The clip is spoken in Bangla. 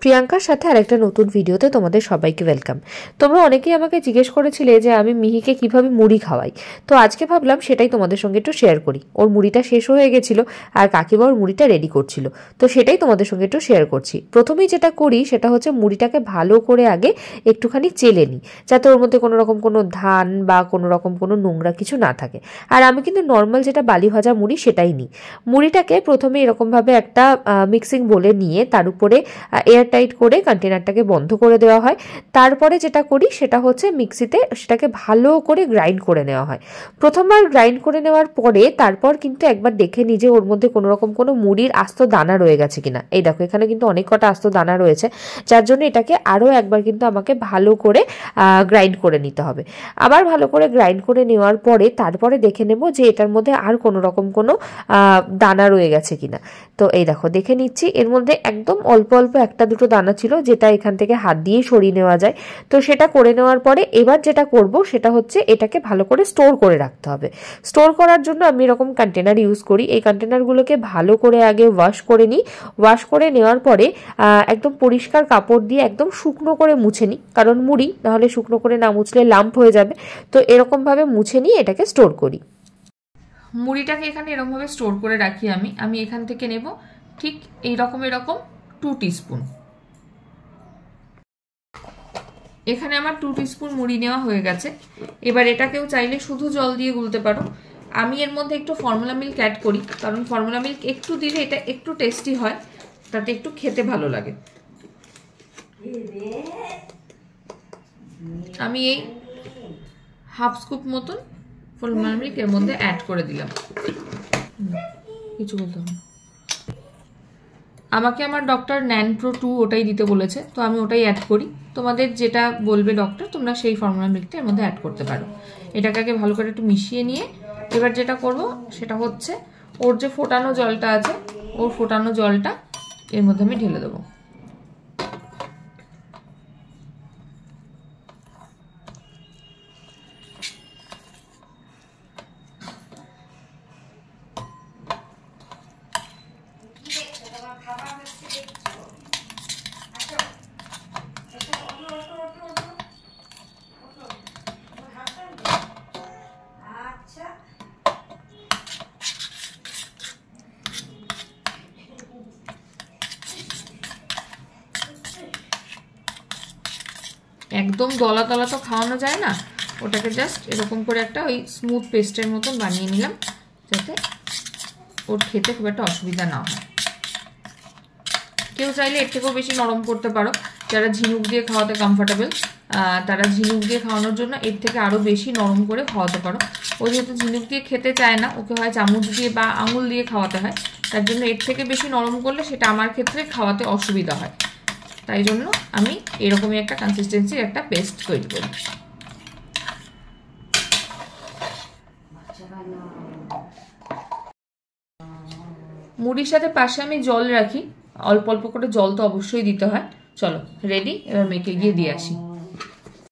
প্রিয়াঙ্কার সাথে আরেকটা নতুন ভিডিওতে তোমাদের সবাইকে ওয়েলকাম তোমরা অনেকেই আমাকে জিজ্ঞেস করেছিলে যে আমি মিহিকে কীভাবে মুড়ি খাওয়াই। তো আজকে ভাবলাম সেটাই তোমাদের সঙ্গে একটু শেয়ার করি। ওর মুড়িটা শেষ হয়ে গেছিল আর কাকিমা ওর মুড়িটা রেডি করছিল। তো সেটাই তোমাদের সঙ্গে একটু শেয়ার করছি। প্রথমেই যেটা করি সেটা হচ্ছে মুড়িটাকে ভালো করে আগে একটুখানি চেলে নিই, যাতে ওর মধ্যে কোনো রকম কোনো ধান বা কোনো রকম কোনো নোংরা কিছু না থাকে। আর আমি কিন্তু নর্মাল যেটা বালি ভাজা মুড়ি সেটাই নিই। মুড়িটাকে প্রথমে এরকমভাবে একটা মিক্সিং বলে নিয়ে তার উপরে এয়ার টাইট করে কন্টেনারটাকে বন্ধ করে দেওয়া হয়। তারপরে যেটা করি সেটা হচ্ছে মিক্সিতে সেটাকে ভালো করে গ্রাইন্ড করে নেওয়া হয়। প্রথমবার গ্রাইন্ড করে নেওয়ার পরে তারপর কিন্তু একবার দেখে যে ওর মধ্যে কোনো রকম কোনো মুড়ির আস্ত দানা রয়ে গেছে কিনা। এই দেখো, এখানে কিন্তু অনেক কটা আস্ত দানা রয়েছে, যার জন্য এটাকে আরও একবার কিন্তু আমাকে ভালো করে গ্রাইন্ড করে নিতে হবে। আবার ভালো করে গ্রাইন্ড করে নেওয়ার পরে তারপরে দেখে নেব যে এটার মধ্যে আর কোনো রকম কোনো দানা রয়ে গেছে কিনা। তো এই দেখো, দেখে নিচ্ছি। এর মধ্যে একদম অল্প অল্প একটা দুটো দানা ছিল, যেটা এখান থেকে হাত দিয়ে সরিয়ে নেওয়া যায়। তো সেটা করে নেওয়ার পরে এবার যেটা করব সেটা হচ্ছে এটাকে ভালো করে স্টোর করে রাখতে হবে। স্টোর করার জন্য আমি এরকম কন্টেনার ইউজ করি। এই কন্টেনারগুলোকে ভালো করে আগে ওয়াশ করে নিই। ওয়াশ করে নেওয়ার পরে একদম পরিষ্কার কাপড় দিয়ে একদম শুকনো করে মুছে নিই। কারণ মুড়ি, নাহলে শুকনো করে না মুছলে লাম্প হয়ে যাবে। তো এরকমভাবে মুছে নিয়ে এটাকে স্টোর করি। মুড়িটাকে এখানে এরকমভাবে স্টোর করে রাখি আমি। আমি এখান থেকে নেব। ঠিক এইরকম এরকম টু টিস্পুন এখানে আমার টু টিস্পুন মুড়ি নেওয়া হয়ে গেছে। এবার এটাকেও চাইলে শুধু জল দিয়ে গুলতে পারো। আমি এর মধ্যে একটু ফর্মুলা মিল্ক অ্যাড করি, কারণ ফর্মুলা মিল্ক একটু দিলে এটা একটু টেস্টি হয়, তাতে একটু খেতে ভালো লাগে। আমি এই হাফ স্কুপ মতন ফর্মুলা মিল্ক এর মধ্যে অ্যাড করে দিলাম। কিছু বলতে হবে আমাকে আমার ডক্টর ন্যান প্রো টু ওটাই দিতে বলেছে, তো আমি ওটাই অ্যাড করি। তোমাদের যেটা বলবে ডক্টর তোমরা সেই ফর্মুলা মিল্কটা এর মধ্যে অ্যাড করতে পারো। এটাকে আগে ভালো করে একটু মিশিয়ে নিয়ে, এবার যেটা করব সেটা হচ্ছে, ওর যে ফোটানো জলটা আছে, ওর ফোটানো জলটা এর মধ্যে আমি ঢেলে দেবো। একদম দলা তলা তো খাওয়ানো যায় না। ওটাকে জাস্ট এরকম করে একটা ওই স্মুথ পেস্টের মতন বানিয়ে নিলাম, যাতে ওর খেতে খুব একটা অসুবিধা না হয়। কেউ চাইলে এর থেকেও বেশি নরম করতে পারো। যারা ঝিনুক দিয়ে খাওয়াতে কমফোর্টেবল তারা ঝিনুক দিয়ে খাওয়ানোর জন্য এর থেকে আরও বেশি নরম করে খাওয়াতে পারো। ও যেহেতু ঝিনুক দিয়ে খেতে চায় না, ওকে হয় চামচ দিয়ে বা আঙুল দিয়ে খাওয়াতে হয়। তার জন্য এর থেকে বেশি নরম করলে সেটা আমার ক্ষেত্রে খাওয়াতে অসুবিধা হয়। তাই জন্য আমি এরকমই একটা কনসিস্টেন্সির একটা পেস্ট তৈরি করি। মুড়ির সাথে পাশে আমি জল রাখি। অল্প অল্প করে জল তো অবশ্যই দিতে হয়। চলো রেডি এবার মেখে গিয়ে দিয়ে আসি।